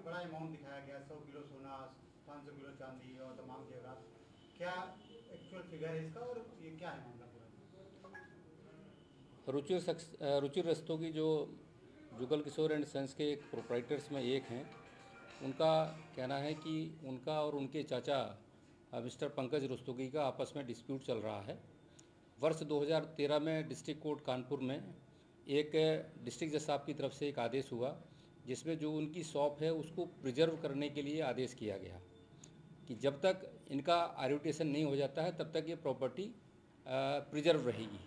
काफ़ी बड़ा अमाउंट दिखाया गया, सौ किलो सोना, पाँच सौ किलो चांदी और तमाम जेवरात क्या एक्चुअल फिगर है इसका और ये क्या है मामला पूरा? रुचिर सक्स रुचिर रस्तोगी जो जुगल किशोर एंड सन्स के एक प्रोप्राइटर्स में एक हैं, उनका कहना है कि उनका और उनके चाचा मिस्टर पंकज रस्तोगी का आपस में डिस्प्यूट चल रहा है। वर्ष 2013 में डिस्ट्रिक्ट कोर्ट कानपुर में एक डिस्ट्रिक्ट जज साहब की तरफ़ से एक आदेश हुआ जिसमें जो उनकी शॉप है, उसको प्रिजर्व करने के लिए आदेश किया गया कि जब तक इनका आर्यूटेशन नहीं हो जाता है, तब तक ये प्रॉपर्टी प्रिजर्व रहेगी।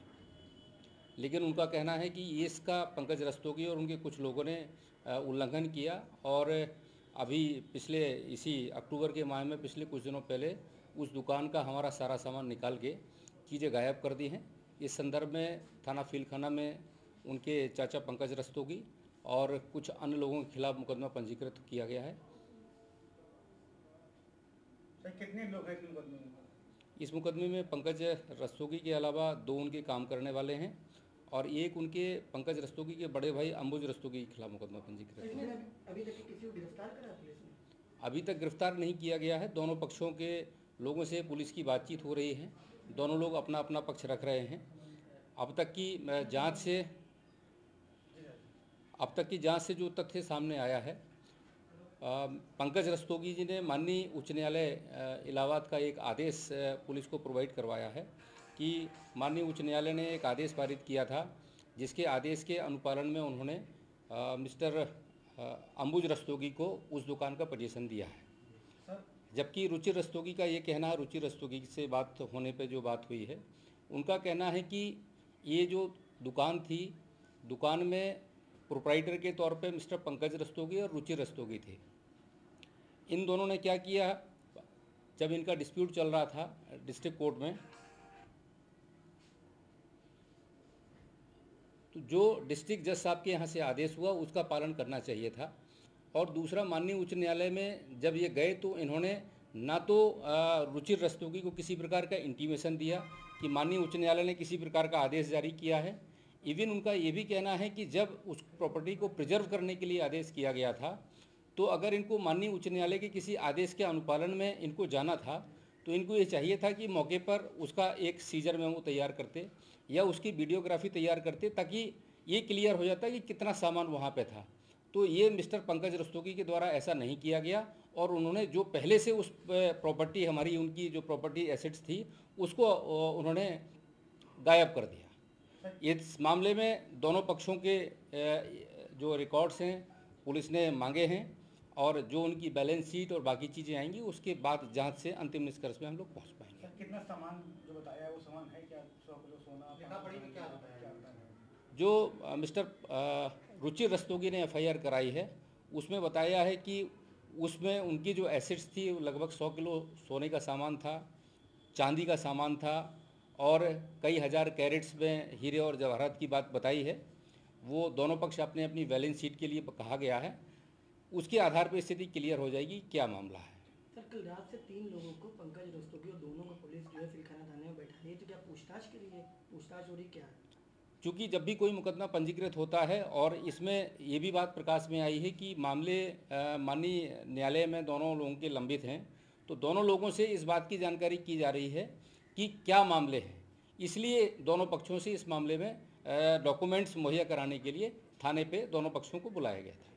लेकिन उनका कहना है कि इसका पंकज रस्तोगी और उनके कुछ लोगों ने उल्लंघन किया और अभी पिछले, इसी अक्टूबर के माह में, पिछले कुछ दिनों पहले उस दुकान का हमारा सारा सामान निकाल के चीज़ें गायब कर दी हैं। इस संदर्भ में थाना फीलखाना में उनके चाचा पंकज रस्तोगी और कुछ अन्य लोगों के खिलाफ मुकदमा पंजीकृत किया गया है। सर कितने लोग हैं इस मुकदमे में? इस मुकदमे में पंकज रस्तोगी के अलावा दो उनके काम करने वाले हैं और एक उनके पंकज रस्तोगी के बड़े भाई अंबुज रस्तोगी के खिलाफ मुकदमा पंजीकृत है। अभी तक किसी को गिरफ़्तार करा पुलिस ने? अभी तक गिरफ़्तार नहीं किया गया है। दोनों पक्षों के लोगों से पुलिस की बातचीत हो रही है। दोनों लोग अपना अपना पक्ष रख रहे हैं। अब तक की जाँच से अब तक की जाँच से जो तथ्य सामने आया है पंकज रस्तोगी जी ने माननीय उच्च न्यायालय इलाहाबाद का एक आदेश पुलिस को प्रोवाइड करवाया है कि माननीय उच्च न्यायालय ने एक आदेश पारित किया था जिसके आदेश के अनुपालन में उन्होंने मिस्टर अंबुज रस्तोगी को उस दुकान का पोजीशन दिया है। जबकि रुचि रस्तोगी का ये कहना है रुचि रस्तोगी से बात होने पे जो बात हुई है उनका कहना है कि ये जो दुकान थी दुकान में प्रोप्राइटर के तौर पे मिस्टर पंकज रस्तोगी और रुचि रस्तोगी थे। इन दोनों ने क्या किया? जब इनका डिस्प्यूट चल रहा था डिस्ट्रिक्ट कोर्ट में तो जो डिस्ट्रिक्ट जज साहब के यहाँ से आदेश हुआ, उसका पालन करना चाहिए था। और दूसरा, माननीय उच्च न्यायालय में जब ये गए तो इन्होंने ना तो रुचिर रस्तोगी को किसी प्रकार का इंटीमेशन दिया कि माननीय उच्च न्यायालय ने किसी प्रकार का आदेश जारी किया है। इवन उनका ये भी कहना है कि जब उस प्रॉपर्टी को प्रिजर्व करने के लिए आदेश किया गया था तो अगर इनको माननीय उच्च न्यायालय के किसी आदेश के अनुपालन में इनको जाना था तो इनको ये चाहिए था कि मौके पर उसका एक सीजर मेमो तैयार करते या उसकी वीडियोग्राफी तैयार करते ताकि ये क्लियर हो जाता कि कितना सामान वहाँ पे था। तो ये मिस्टर पंकज रस्तोगी के द्वारा ऐसा नहीं किया गया और उन्होंने जो पहले से उस प्रॉपर्टी हमारी उनकी जो प्रॉपर्टी एसेट्स थी, उसको उन्होंने गायब कर दिया। इस मामले में दोनों पक्षों के जो रिकॉर्ड्स हैं पुलिस ने मांगे हैं और जो उनकी बैलेंस शीट और बाकी चीज़ें आएँगी उसके बाद जाँच से अंतिम निष्कर्ष में हम लोग पहुँच पाएँगे। सर कितना सामान जो बताया है वो सामान है क्या? सौ किलो सोना जो मिस्टर अ, रुचि रस्तोगी ने एफआईआर कराई है उसमें बताया है कि उसमें उनकी जो एसेट्स थी वो लगभग सौ किलो सोने का सामान था चांदी का सामान था और कई हज़ार कैरेट्स में हीरे और जवाहरात की बात बताई है। वो दोनों पक्ष अपने अपनी बैलेंस शीट के लिए कहा गया है। उसके आधार पर स्थिति क्लियर हो जाएगी क्या मामला है? सर कल रात से तीन लोगों को पंकज रस्तोगी और दोनों को पुलिस जो है फिलखाना थाने में बैठा रही है तो क्या पूछताछ के लिए पूछताछ हो रही क्या? है चूँकि जब भी कोई मुकदमा पंजीकृत होता है और इसमें ये भी बात प्रकाश में आई है कि मामले माननीय न्यायालय में दोनों लोगों के लंबित हैं तो दोनों लोगों से इस बात की जानकारी की जा रही है कि क्या मामले हैं। इसलिए दोनों पक्षों से इस मामले में डॉक्यूमेंट्स मुहैया कराने के लिए थाने पे दोनों पक्षों को बुलाया गया था।